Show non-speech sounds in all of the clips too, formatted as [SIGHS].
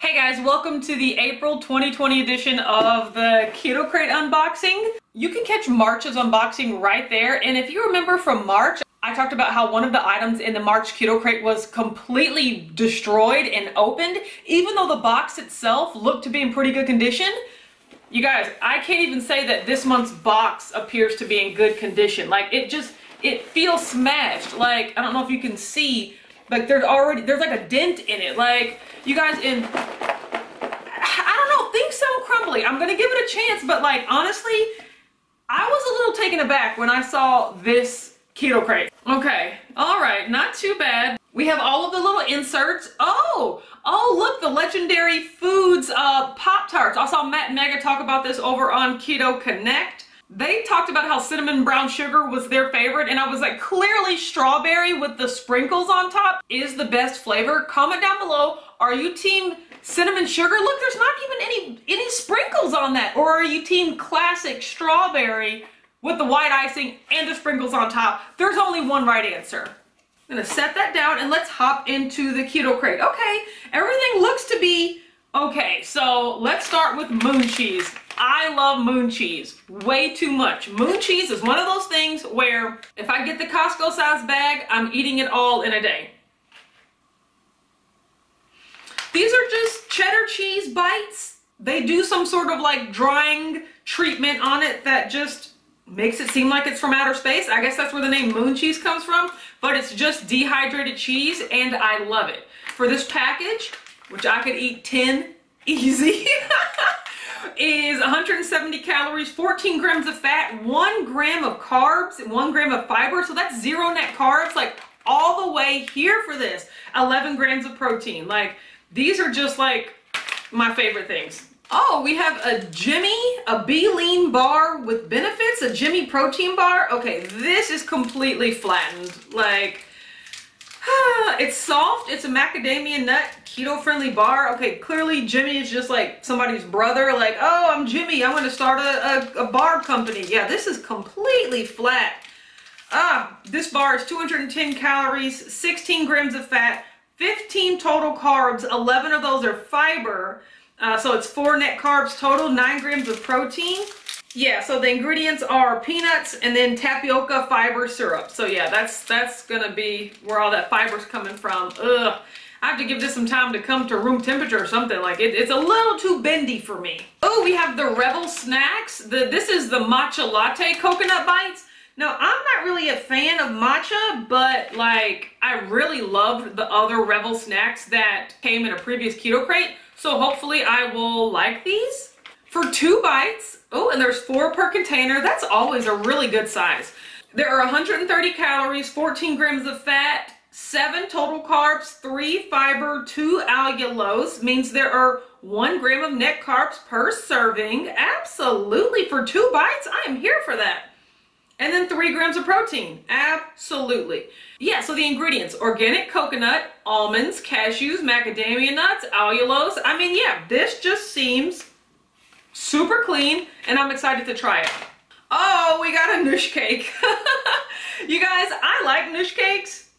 Hey guys, welcome to the April 2020 edition of the Keto Krate unboxing. You can catch March's unboxing right there, and if you remember from March, I talked about how one of the items in the March Keto Krate was completely destroyed and opened, even though the box itself looked to be in pretty good condition. You guys, I can't even say that this month's box appears to be in good condition. Like, it just, it feels smashed. Like, I don't know if you can see, like, there's already, there's like a dent in it. Like, you guys, in, I don't know, things sound crumbly. I'm gonna give it a chance, but like, honestly, I was a little taken aback when I saw this keto crate. Okay, all right, not too bad. We have all of the little inserts. Oh, oh, look, the legendary foods uh, Pop-Tarts. I saw Matt and Megha talk about this over on Keto Connect. They talked about how cinnamon brown sugar was their favorite, and I was like, clearly strawberry with the sprinkles on top is the best flavor. Comment down below, are you team cinnamon sugar? Look, there's not even any, any sprinkles on that. Or are you team classic strawberry with the white icing and the sprinkles on top? There's only one right answer. I'm gonna set that down and let's hop into the keto crate. Okay, everything looks to be okay. So let's start with moon cheese. I love moon cheese way too much. Moon cheese is one of those things where if I get the Costco size bag, I'm eating it all in a day. These are just cheddar cheese bites. They do some sort of like drying treatment on it that just makes it seem like it's from outer space. I guess that's where the name moon cheese comes from, but it's just dehydrated cheese and I love it. For this package, which I could eat 10 easy, [LAUGHS] is 170 calories, 14 grams of fat, one gram of carbs, one gram of fiber. So that's zero net carbs, like all the way here for this. 11 grams of protein. Like these are just like my favorite things. Oh, we have a Jimmy, a B-Lean bar with benefits, a Jimmy protein bar. Okay, this is completely flattened. Like, [SIGHS] it's soft. It's a macadamia nut keto-friendly bar. Okay, clearly Jimmy is just like somebody's brother. Like, oh, I'm Jimmy. I'm going to start a, a, a bar company. Yeah, this is completely flat. Ah, this bar is 210 calories, 16 grams of fat, 15 total carbs, 11 of those are fiber. Uh, so it's four net carbs total, nine grams of protein. Yeah, so the ingredients are peanuts and then tapioca fiber syrup. So yeah, that's that's gonna be where all that fiber's coming from. Ugh. I have to give this some time to come to room temperature or something. Like it, it's a little too bendy for me. Oh, we have the Rebel Snacks. The, this is the matcha latte coconut bites. Now, I'm not really a fan of matcha, but like, I really loved the other Rebel snacks that came in a previous keto crate. So hopefully I will like these. For two bites, oh, and there's four per container. That's always a really good size. There are 130 calories, 14 grams of fat, seven total carbs, three fiber, two allulose, means there are one gram of net carbs per serving. Absolutely, for two bites, I am here for that. And then three grams of protein. Absolutely. Yeah, so the ingredients, organic coconut, almonds, cashews, macadamia nuts, allulose. I mean, yeah, this just seems super clean and I'm excited to try it. Oh, we got a Nush cake. [LAUGHS] you guys, I like Nush cakes.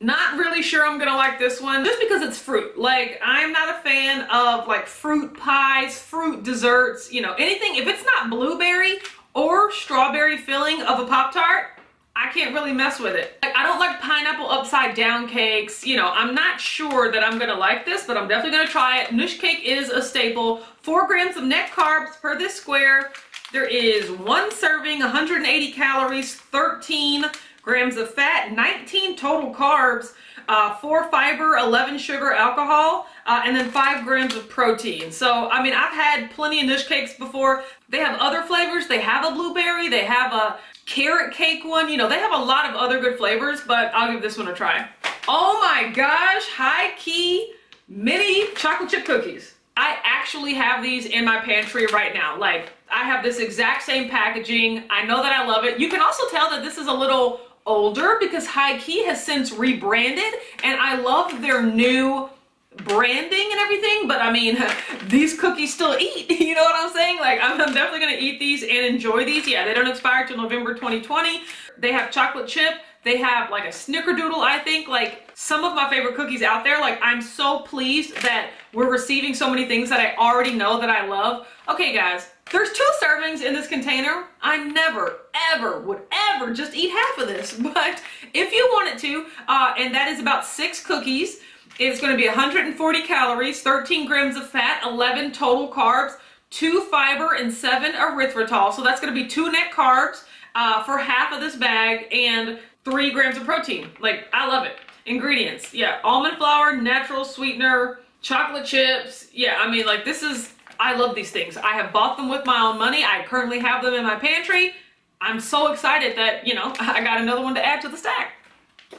Not really sure I'm gonna like this one just because it's fruit. Like, I'm not a fan of like fruit pies, fruit desserts, you know, anything. If it's not blueberry or strawberry filling of a Pop-Tart, I can't really mess with it. Like, I don't like pineapple upside down cakes. You know, I'm not sure that I'm gonna like this, but I'm definitely gonna try it. Nush cake is a staple. Four grams of net carbs per this square. There is one serving, 180 calories, 13 grams of fat, 19 total carbs, uh, 4 fiber, 11 sugar, alcohol, uh, and then 5 grams of protein. So, I mean, I've had plenty of Nush cakes before. They have other flavors. They have a blueberry. They have a carrot cake one. You know, they have a lot of other good flavors, but I'll give this one a try. Oh my gosh, high key mini chocolate chip cookies. I actually have these in my pantry right now. Like, I have this exact same packaging. I know that I love it. You can also tell that this is a little older because High Key has since rebranded and I love their new branding and everything but I mean [LAUGHS] these cookies still eat [LAUGHS] you know what I'm saying like I'm, I'm definitely gonna eat these and enjoy these yeah they don't expire till November 2020 they have chocolate chip they have like a snickerdoodle I think like some of my favorite cookies out there. Like I'm so pleased that we're receiving so many things that I already know that I love. Okay guys, there's two servings in this container. I never, ever would ever just eat half of this. [LAUGHS] But if you wanted to, uh, and that is about six cookies, it's gonna be 140 calories, 13 grams of fat, 11 total carbs, two fiber, and seven erythritol. So that's gonna be two net carbs uh, for half of this bag and three grams of protein. Like, I love it. Ingredients, yeah, almond flour, natural sweetener, chocolate chips. Yeah, I mean, like, this is, I love these things. I have bought them with my own money. I currently have them in my pantry. I'm so excited that, you know, [LAUGHS] I got another one to add to the stack.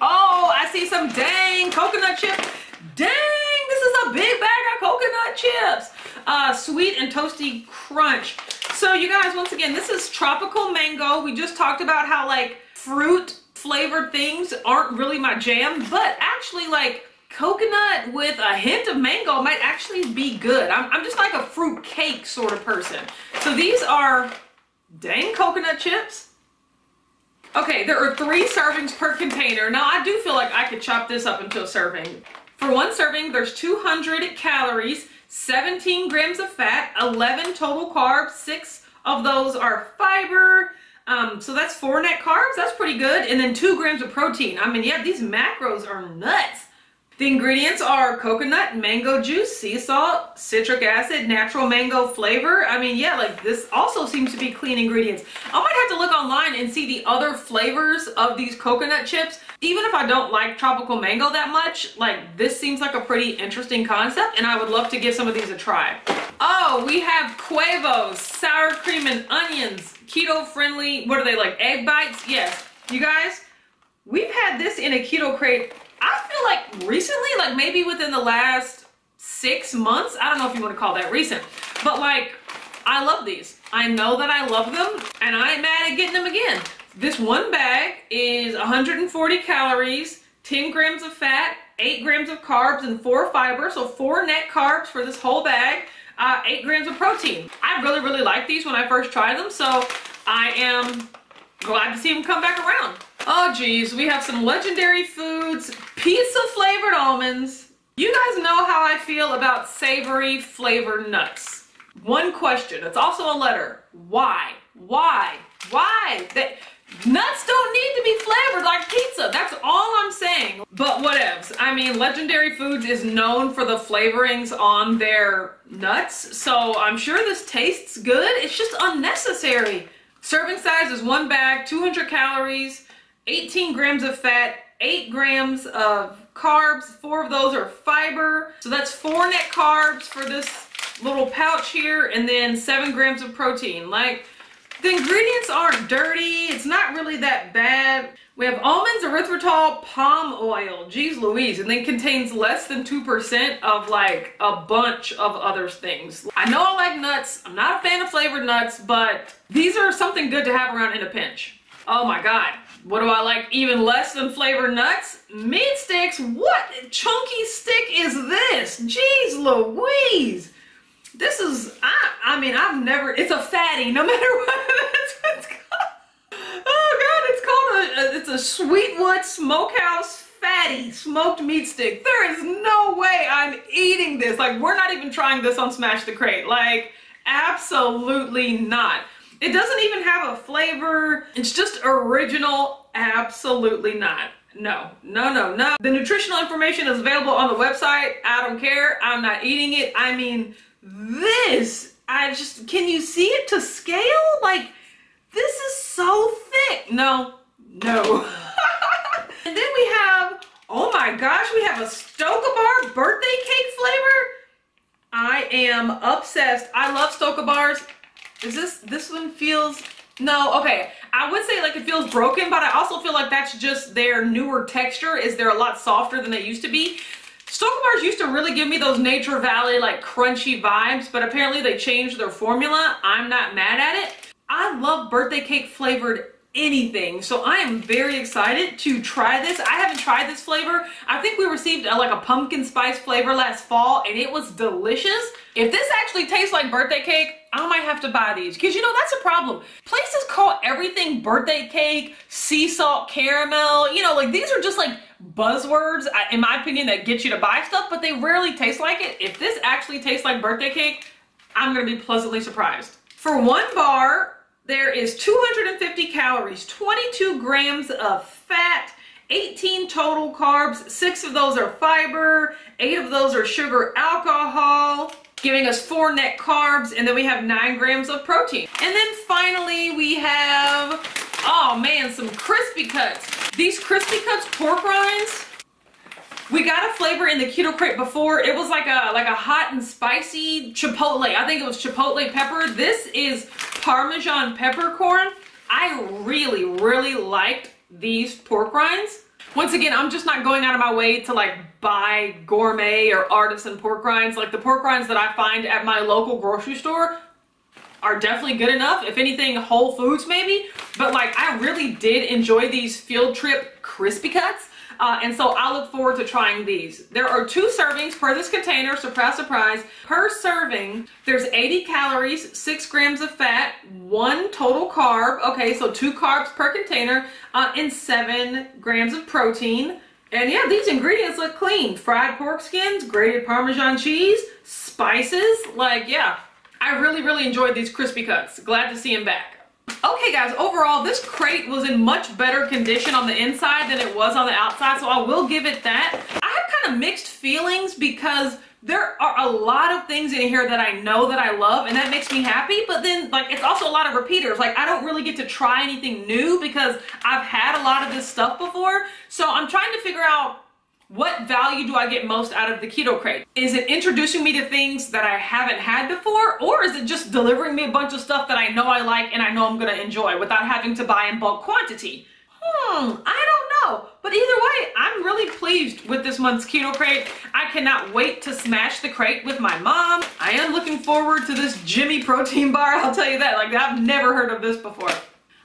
Oh, I see some dang coconut chips. Dang, this is a big bag of coconut chips. Uh, sweet and toasty crunch. So you guys, once again, this is tropical mango. We just talked about how like fruit flavored things aren't really my jam, but actually like coconut with a hint of mango might actually be good. I'm, I'm just like a fruit cake sort of person. So these are dang coconut chips. Okay, there are three servings per container. Now I do feel like I could chop this up into a serving. For one serving, there's 200 calories, 17 grams of fat, 11 total carbs, six of those are fiber, um, so that's four net carbs. That's pretty good. And then two grams of protein. I mean, yeah, these macros are nuts. The ingredients are coconut, mango juice, sea salt, citric acid, natural mango flavor. I mean, yeah, like this also seems to be clean ingredients. I might have to look online and see the other flavors of these coconut chips. Even if I don't like tropical mango that much, like this seems like a pretty interesting concept and I would love to give some of these a try. Oh, we have Quevos, sour cream and onions, keto friendly, what are they like, egg bites? Yes. You guys, we've had this in a keto crate I feel like recently, like maybe within the last six months, I don't know if you want to call that recent, but like I love these. I know that I love them and I ain't mad at getting them again. This one bag is 140 calories, 10 grams of fat, 8 grams of carbs, and 4 fiber. So 4 net carbs for this whole bag, uh, 8 grams of protein. I really, really like these when I first tried them. So I am glad to see them come back around. Oh geez, we have some legendary foods, pizza flavored almonds. You guys know how I feel about savory flavored nuts. One question, it's also a letter. Why? Why? Why? That nuts don't need to be flavored like pizza. That's all I'm saying. But whatevs. I mean, Legendary Foods is known for the flavorings on their nuts, so I'm sure this tastes good. It's just unnecessary. Serving size is one bag, 200 calories, 18 grams of fat, 8 grams of carbs. Four of those are fiber. So that's four net carbs for this little pouch here, and then 7 grams of protein. Like, the ingredients aren't dirty. It's not really that bad. We have almonds, erythritol, palm oil. Geez Louise. And then contains less than 2% of like a bunch of other things. I know I like nuts. I'm not a fan of flavored nuts, but these are something good to have around in a pinch. Oh my God. What do I like even less than flavored nuts? Meat sticks? What chunky stick is this? Jeez Louise. This is, I, I mean, I've never, it's a fatty, no [LAUGHS] matter what, what it's called. Oh God, it's called a, it's a Sweetwood Smokehouse fatty smoked meat stick. There is no way I'm eating this. Like, we're not even trying this on Smash the Crate. Like, absolutely not. It doesn't even have a flavor. It's just original. Absolutely not. No, no, no, no. The nutritional information is available on the website. I don't care. I'm not eating it. I mean, this, I just, can you see it to scale? Like, this is so thick. No, no. [LAUGHS] and then we have, oh my gosh, we have a Stoka Bar birthday cake flavor. I am obsessed. I love Stoka bars. Is this, this one feels, no, okay. I would say like it feels broken, but I also feel like that's just their newer texture is they're a lot softer than they used to be. Stoka bars used to really give me those Nature Valley like crunchy vibes, but apparently they changed their formula. I'm not mad at it. I love birthday cake flavored anything. So I am very excited to try this. I haven't tried this flavor. I think we received a, like a pumpkin spice flavor last fall and it was delicious. If this actually tastes like birthday cake, I might have to buy these because you know that's a problem. Places call everything birthday cake, sea salt caramel, you know, like these are just like buzzwords, in my opinion, that get you to buy stuff, but they rarely taste like it. If this actually tastes like birthday cake, I'm gonna be pleasantly surprised. For one bar, there is 250 calories, 22 grams of fat, 18 total carbs, six of those are fiber, eight of those are sugar alcohol, giving us four net carbs, and then we have nine grams of protein. And then finally we have, oh man, some crispy cuts. These crispy cuts pork rinds, we got a flavor in the keto crate before. It was like a like a hot and spicy chipotle. I think it was chipotle pepper. This is Parmesan peppercorn. I really, really liked these pork rinds. Once again, I'm just not going out of my way to like buy gourmet or artisan pork rinds. Like the pork rinds that I find at my local grocery store are definitely good enough. If anything, Whole Foods maybe. But like I really did enjoy these field trip crispy cuts. Uh, and so I look forward to trying these. There are two servings per this container, surprise, surprise. Per serving, there's 80 calories, six grams of fat, one total carb. Okay, so two carbs per container, uh, and seven grams of protein. And yeah, these ingredients look clean. Fried pork skins, grated Parmesan cheese, spices. Like, yeah, I really, really enjoyed these crispy cuts. Glad to see them back. Okay guys, overall this crate was in much better condition on the inside than it was on the outside, so I will give it that. I have kind of mixed feelings because there are a lot of things in here that I know that I love and that makes me happy, but then like it's also a lot of repeaters. Like I don't really get to try anything new because I've had a lot of this stuff before. So I'm trying to figure out what value do I get most out of the keto crate? Is it introducing me to things that I haven't had before or is it just delivering me a bunch of stuff that I know I like and I know I'm gonna enjoy without having to buy in bulk quantity? Hmm, I don't know. But either way, I'm really pleased with this month's keto crate. I cannot wait to smash the crate with my mom. I am looking forward to this Jimmy protein [LAUGHS] bar, I'll tell you that. Like I've never heard of this before.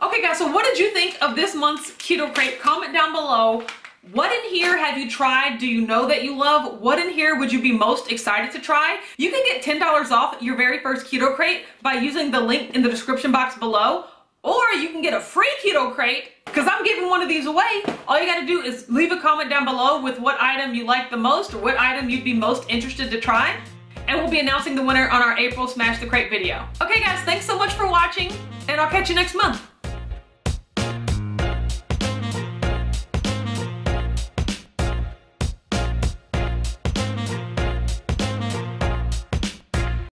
Okay guys, so what did you think of this month's keto crate? Comment down below. What in here have you tried? Do you know that you love? What in here would you be most excited to try? You can get $10 off your very first keto crate by using the link in the description box below, or you can get a free keto crate because I'm giving one of these away. All you gotta do is leave a comment down below with what item you like the most or what item you'd be most interested to try. And we'll be announcing the winner on our April Smash the Crate video. Okay guys, thanks so much for watching and I'll catch you next month.